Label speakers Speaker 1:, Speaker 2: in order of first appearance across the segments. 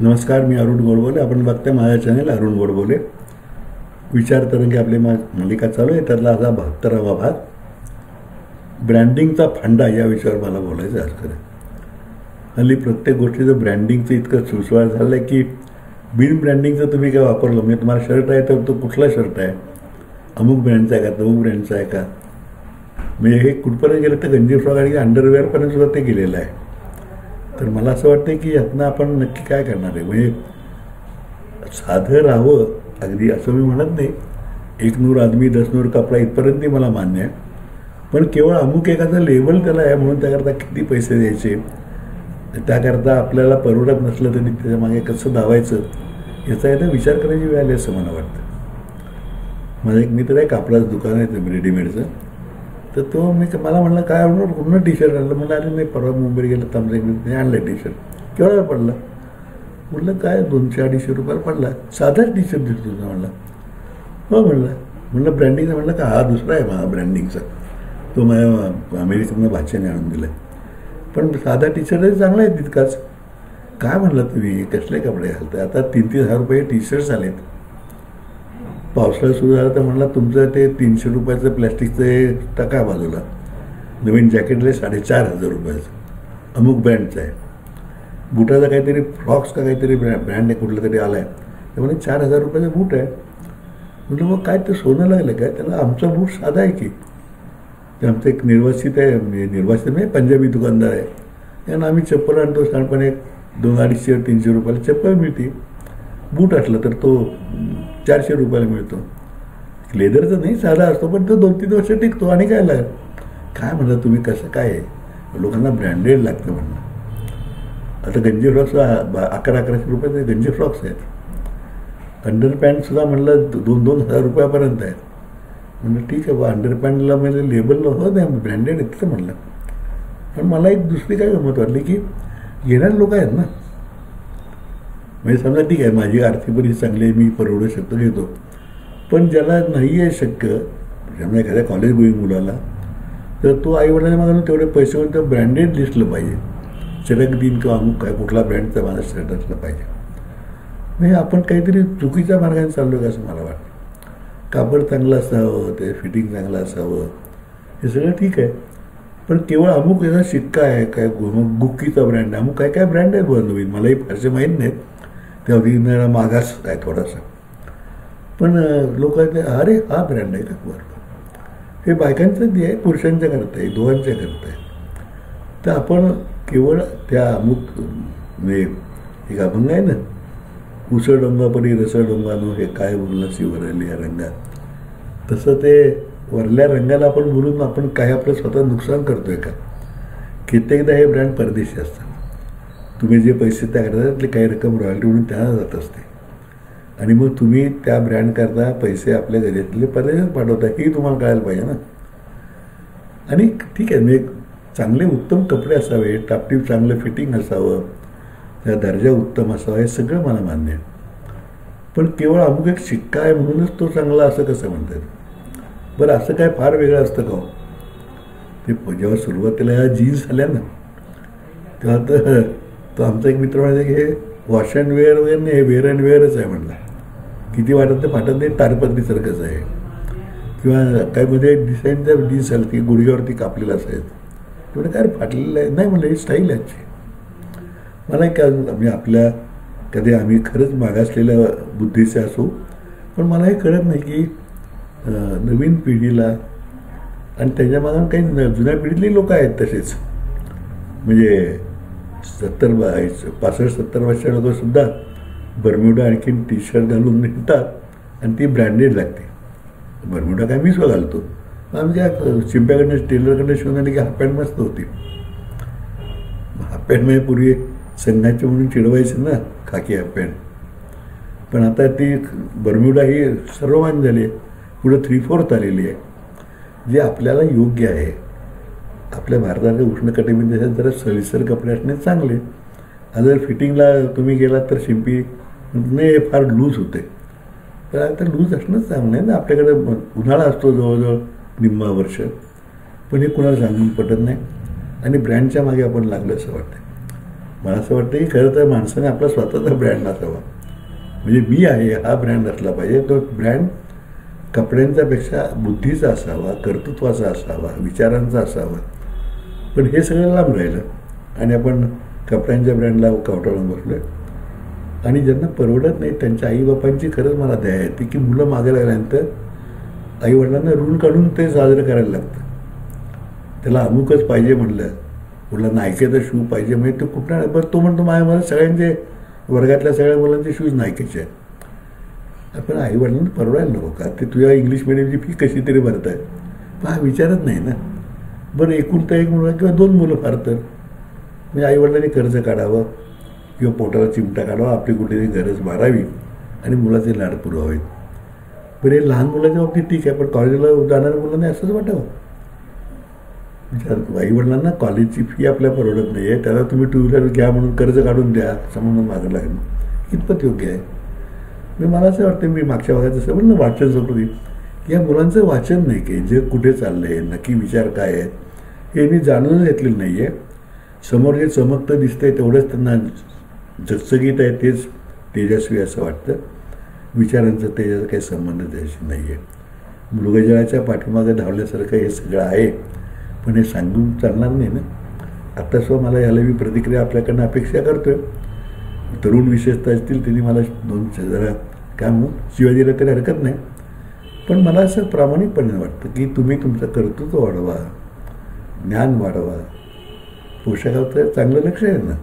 Speaker 1: नमस्कार मी अरुण गोडबोले. आपण बघताय माझ्या चॅनल अरुण गोडबोले. विचार तरंगी आपली मा मालिका चालू आहे. त्यातला असा बहात्तरावा भाग. ब्रँडिंगचा फंडा या विषयावर मला बोलायचं आज खरं. हल्ली प्रत्येक गोष्टीचं ब्रँडिंगचं इतकं सुसवाळ झालं आहे की बिन ब्रँडिंगचं तुम्ही काय वापरलं? म्हणजे तुम्हाला शर्ट आहे तर तो कुठला शर्ट आहे? अमुक ब्रँडचा आहे का? तमुक ब्रँडचा आहे का? म्हणजे हे कुठपर्यंत गेलं? तर गंजी फ्रॉक आणि अंडरवेअरपर्यंत सुद्धा ते गेलेलं आहे. तर मला असं वाटतं की यातनं आपण नक्की काय करणार आहे? म्हणजे साधं राहावं अगदी असं मी म्हणत नाही. एक नूर आदमी दस नूर कपडा इथपर्यंतही मला मान्य आहे. पण केवळ अमुक एखादं लेवल त्याला आहे म्हणून त्याकरता किती पैसे द्यायचे? त्याकरता आपल्याला परवडत नसलं तरी त्याच्यामागे कसं धावायचं? याचा एकदा विचार करायची वेळ आली असं मला वाटतं. माझा एक मित्र आहे कापडाचं दुकान आहे ते रेडीमेडचं तर तो मी मला म्हणलं काय म्हणून पूर्ण टी शर्ट आणलं. म्हणलं अरे नाही परवा मुंबईत गेलं तर आमच्या आणलं टी शर्ट केवढा पडला? म्हणलं काय दोनशे अडीचशे रुपयाला पडला. साधाच टी शर्ट दिसतो तुझा. म्हणला हो म्हणलं. म्हणलं ब्रँडिंगचा. म्हणलं का हा दुसरा आहे हा ब्रँडिंगचा. तो माझ्या अमेरिकेतनं भाच्याने आणून दिला पण साधा टी शर्टही चांगला आहे तितकाच. काय म्हणलं तुम्ही? कसले कपडे घालताय? आता तीन तीन हजार रुपये टी शर्ट आलेत. पावसाळा सुरू झाला तर म्हणला तुमचं ते तीनशे रुपयाचं प्लॅस्टिकचं हे टाका बाजूला. नवीन जॅकेटला साडेचार हजार रुपयाचं. अमुक ब्रँडचं आहे. बुटाचा काहीतरी फ्रॉक्स का काहीतरी ब्रँड ब्रँड आहे कुठलं तरी आला आहे त्यामुळे चार हजार रुपयाचा बूट आहे. म्हटलं मग काय ते सोनं लागलं काय? त्याला आमचा बूट साधा आहे की? ते आमचं एक निर्वासित आहे म्हणजे निर्वासित नाही पंजाबी दुकानदार आहे. त्यांना आम्ही चप्पल आणतो साधारणपणे दोन अडीचशे तीनशे रुपयाला चप्पल मिळते. बूट असला तर तो चारशे रुपयाला मिळतो. लेदरचा नाही साधा असतो पण तो दोन तीन वर्ष टिकतो आणि काय लागेल काय म्हणता तुम्ही कसं काय आहे? लोकांना ब्रँडेड लागतं म्हणणं. आता गंजी फ्रॉक्स अकरा अकराशे रुपयाचे गंजी फ्रॉक्स आहेत. अंडरपॅन्टसुद्धा म्हणलं दोन दोन हजार रुपयापर्यंत आहेत. म्हणलं ठीक आहे बा अंडरपॅन्टला म्हणजे लेबल हो नाही ब्रँडेड आहेत म्हणलं. पण मला एक दुसरी काय गमत वाटली की येणारे लोक आहेत ना म्हणजे समजा ठीक आहे माझी आर्थिक परिस्थिती चांगली आहे मी परवडू शकतो घेतो पण ज्याला नाही आहे शक्य समजा एखाद्या कॉलेज गोईंग मुलाला तर तो आईवडिलांना मागून तेवढे पैसे होऊन तर ब्रँडेड दिसलं पाहिजे. चरक दिन किंवा अमुक काय कुठला ब्रँडचा माझा शर्ट असलं पाहिजे. म्हणजे आपण काहीतरी चुकीच्या मार्गाने चाललो का असं मला वाटतं. कापड चांगलं असावं ते फिटिंग चांगलं असावं हे सगळं ठीक आहे. पण केवळ अमुक याचा शिक्का आहे काय गुकीचा गुक्कीचा ब्रँड आहे अमुक काय काय ब्रँड आहेत बरं नवीन? मलाही फारसे माहीत नाहीत. त्या अगदी मागास आहे थोडासा। पण लोकांचे अरे हा ब्रँड आहे का बरं हे बायकांचं जे आहे पुरुषांच्या करत आहे दोघांच्या करत आहे. तर आपण केवळ त्या अमुक म्हणजे एक अभंग आहे ना? उसळ डोंगापरी रसळ डोंगानो हे काय बोललं शिवरली या रंगात? तसं ते वरल्या रंगाला आपण बोलून आपण काय आपलं स्वतः नुकसान करतोय का? कित्येकदा हे ब्रँड परदेशी असतात. तुम्ही जे पैसे त्या करता त्यातली काही रक्कम रॉयल्टी म्हणून त्यांना जात असते. आणि मग तुम्ही त्या ब्रँडकरता पैसे आपल्या गरजेतले परदेशात पाठवता हेही तुम्हाला कळायला पाहिजे ना. आणि ठीक आहे म्हणजे चांगले उत्तम कपडे असावे टापटीप चांगलं फिटिंग असावं त्या दर्जा उत्तम असावा हे सगळं मला मान्य आहे. पण केवळ अमुक एक शिक्का आहे म्हणूनच तो चांगला असं कसं म्हणतात? बरं असं काय फार वेगळं असतं का हो? ते जेव्हा सुरुवातीला ह्या जीन्स आल्या ना तेव्हा तर तर आमचा एक मित्र म्हणायचा की हे वॉश अँड वेअर वगैरे नाही हे वेअर अँड वेअरच आहे म्हणला. किती वाटत ते फाटत नाही तारपत्रीसारखंच आहे. किंवा काय मध्ये डिझाईनच्या डीस आलं की गुडघ्यावरती कापलेलं असायचं तेवढं काय फाटलेलं आहे? नाही म्हणलं ही स्टाईल आहे मला काय म्हणजे आपल्या कधी आम्ही खरंच मागासलेल्या बुद्धीचे असू पण मला हे कळत नाही की नवीन पिढीला आणि त्याच्या मागून काही जुन्या पिढीतली लोक आहेत तसेच. म्हणजे सत्तर पासष्ट सत्तर वर्षाच्या लोकंसुद्धा बर्म्युडा आणखीन टी शर्ट घालून निघतात आणि ती ब्रँडेड लागते. बर्म्युडा काय मी स्वतः घालतो. आमच्या चिंप्याकडनं टेलरकडनं शिवून आली की हाफ पॅन्ट मस्त होती. हाफ पॅन्ट म्हणजे पूर्वी संघाचे म्हणून चिडवायचे ना खाकी हाफ पॅन्ट पण आता ती बर्म्युडा ही सर्वमान झाली आहे. पुढं थ्री फोर्थ आलेली आहे. जे आपल्याला योग्य आहे. आपल्या भारताचे उष्णकटिबंध देशात जरा सळीसर कपडे असणे चांगले. आता जर फिटिंगला तुम्ही गेलात तर शिंपी नाही हे फार लूज होते. तर आता लूज असणंच चांगलं आहे. ना आपल्याकडे उन्हाळा असतो जवळजवळ निम्मा वर्ष. पण हे कुणाला सांगून पटत नाही. आणि ब्रँडच्या मागे आपण लागलं असं वाटतं मला असं वाटतं की खरं तर माणसाने आपला स्वतःचा ब्रँड असावा. म्हणजे मी आहे हा ब्रँड असला पाहिजे. तो ब्रँड कपड्यांच्यापेक्षा बुद्धीचा असावा कर्तृत्वाचा असावा विचारांचा असावा. पण हे सगळं लांब राहिलं. आणि आपण कपड्यांच्या ब्रँडला कवटाळून बसलो आहे आणि ज्यांना परवडत नाही त्यांच्या आईबापांची खरंच मला दया येते की मुलं मागे लागल्यानंतर आईवडिलांना ऋण काढून ते साजरं करायला लागतं. त्याला अमुकच पाहिजे म्हणलं मुलांना नायकेचा शू पाहिजे म्हणजे तो कुठं बरं तो म्हणतो माझ्या मला सगळ्यांचे वर्गातल्या सगळ्या मुलांचे शूज नायकेचे आहेत. पण आईवडिलांना परवडायला नको का? ते तुझ्या इंग्लिश मिडियमची फी कशी तरी भरत आहे पण हा विचारत नाही ना. बरं एकूण तर एक मुलगा किंवा दोन मुलं फार तर. म्हणजे आईवडिलांनी कर्ज काढावं किंवा पोटाला चिमटा काढावा आपली कुठेतरी गरज मारावी आणि मुलाचे लाड पुरवावेत. बरं हे लहान मुलाच्या बाबतीत ठीक आहे पण कॉलेजला जाणाऱ्या मुलांना असंच वाटावं. म्हणजे आई वडिलांना कॉलेजची फी आपल्या परवडत नाही आहे त्याला तुम्ही टू व्हीलर घ्या म्हणून कर्ज काढून द्या असं म्हणून मागं लागणं. इतपत योग्य आहे. मी मला असं वाटतं मी मागच्या भागात जसं म्हणलं वाचन संस्कृती या मुलांचं वाचन नाही की जग कुठे चाललं आहे नक्की विचार काय आहेत हे मी जाणून घेतलेलं नाही आहे समोर जे चमकतं दिसतंय तेवढंच त्यांना जगचगीत आहे तेच तेजस्वी असं वाटतं. विचारांचं त्याच्याचा काही संबंध त्याशी नाही आहे मृगजळाच्या पाठीमागे धावल्यासारखं हे सगळं आहे. पण हे सांगून चालणार नाही ना. आत्ता सुद्धा मला याला मी प्रतिक्रिया आपल्याकडनं अपेक्षा करतोय. तरुण विशेषता असतील त्यांनी मला दोन जरा काय म्हणून शिवाजीला तरी हरकत नाही. पण मला असं प्रामाणिकपणे वाटतं की तुम्ही तुमचं कर्तृत्व वाढवा ज्ञान वाढवा. पोषाखावर चांगलं लक्ष आहे ना.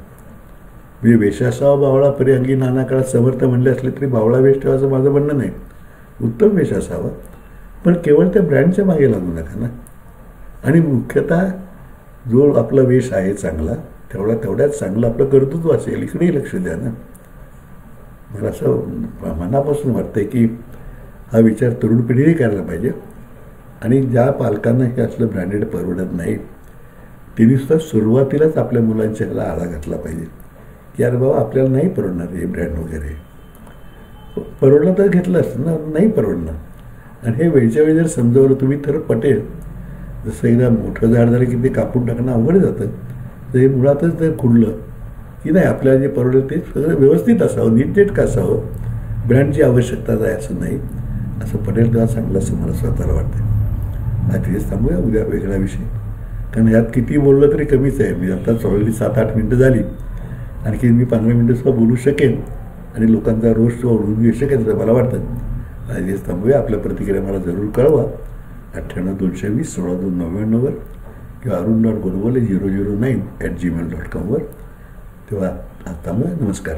Speaker 1: मी वेशासावा बावळा परिअंगी नाना काळात समर्थ म्हणले असले तरी बावळा वेश ठेवायचं माझं म्हणणं नाही. उत्तम वेश असावा पण केवळ त्या ब्रँडच्या मागे लागू नका ना. आणि मुख्यतः जो आपला वेश आहे चांगला तेवढा तेवढ्यात चांगलं आपलं कर्तृत्व असेल इकडेही लक्ष द्या ना. मला असं मनापासून वाटतंय की हा विचार तरुण पिढीने करायला पाहिजे. आणि ज्या पालकांना हे असलं ब्रँडेड परवडत नाही त्यांनी सुद्धा सुरुवातीलाच आपल्या मुलांच्या ह्याला आळा घातला पाहिजे. की अरे बाबा आपल्याला नाही परवडणार हे ब्रँड वगैरे. परवडलं तर घेतलं असतं ना नाही परवडणार. आणि हे वेळच्या वेळी जर समजावलं तुम्ही तर पटेल. जसं एकदा मोठं झाड झालं की ते कापून टाकणं अवघड जातं. तर हे मुळातच जर खुडलं की नाही आपल्याला जे परवडेल ते सगळं व्यवस्थित असावं नीटनेटकं असावं? ब्रँडची आवश्यकता आहे असं नाही. असं पटेल तेव्हा सांगलं असं मला स्वतःला वाटतं आता हेच थांबूया उद्या वेगळा विषय. कारण यात किती बोललं तरी कमीच आहे. मी आता ऑलरेडी सात आठ मिनटं झाली. आणखी मी पंधरा मिनटंसुद्धा बोलू शकेन. आणि लोकांचा रोष ओढून घेऊ शकेन असं मला वाटतं. आणि थांबूया. आपल्या प्रतिक्रिया मला जरूर कळवा. अठ्ठ्याण्णव दोनशे वीस सोळा दोन नव्याण्णववर किंवा Arun dot Godbole zero zero nine at Gmail dot कॉमवर तेव्हा आता नमस्कार.